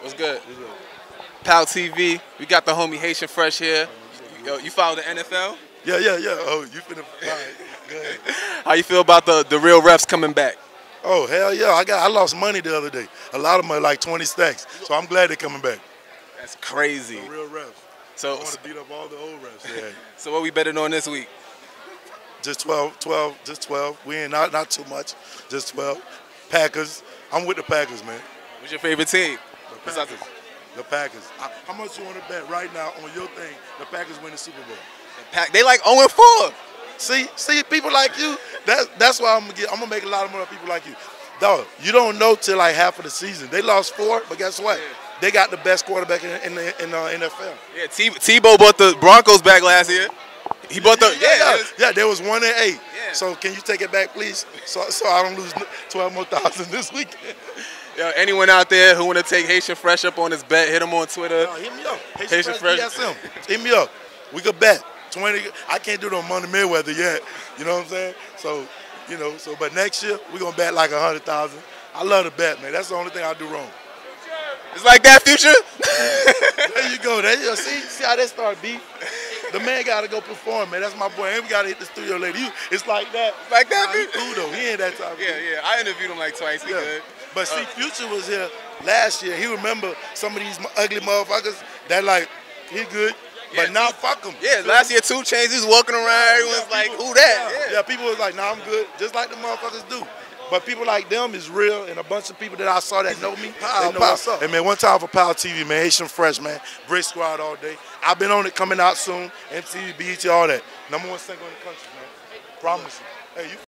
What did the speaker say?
What's good? POW TV. We got the homie Haitian Fresh here. Yo, you follow the NFL? Yeah, yeah, yeah. Oh, you finna. Right, good. How you feel about the, the real refs coming back? Oh hell yeah! I got I lost money the other day. A lot of money, like 20 stacks. So I'm glad they're coming back. That's crazy. The real refs. So I want to beat up all the old refs. Yeah. so what we betting on this week? just 12, 12, just 12. We ain't not not too much. Just 12. Packers. I'm with the Packers, man. What's your favorite team? The Packers. The Packers. I- how much you want to bet right now on your thing? The Packers win the Super Bowl. the Pack, they like 0 4. See, see, people like you. That's that's why I'm gonna get. I'm gonna make a lot of money people like you. Dog, you don't know till like half of the season. They lost four, but guess what? They got the best quarterback in, in the in, uh, NFL. Yeah, T- Tebow bought the Broncos back last year. He bought the yeah, yeah, yeah. yeah. There was one and eight. Yeah. So can you take it back, please? So so I don't lose twelve more thousand this week. Yo, anyone out there who want to take Haitian Fresh up on his bet, hit him on Twitter. No, hit me up. Haitian Haitian Fresh. Fresh. Hit me up. We could bet twenty. I can't do no Money Mayweather yet. You know what I'm saying? So you know. So but next year we are gonna bet like a hundred thousand. I love to bet, man. That's the only thing I do wrong. It's like that, future. There you go. There you go. See, see how that start beef. The man got to go perform, man. That's my boy. And we got to hit the studio lady. You, it's like that. Like that, Nah, cool though. He ain't that type of yeah, dude. yeah. I interviewed him like twice. He Yeah. good. But see, Uh, Future was here last year. He remember some of these ugly motherfuckers that like he good, Yeah, but now fuck him. Yeah, last year 2 Chainz. He's walking around. Everyone's like, "Who that?" Yeah. yeah, people was like, "Nah, I'm good," just like the motherfuckers do. But people like them is real, and a bunch of people that I saw that know me, they know what's up. Hey man, one time for Power TV, man, Haitian Fresh, man, Brick Squad all day. I've been on it coming out soon, MTV, BET, all that. Number one single in the country, man. Promise you. Hey, you.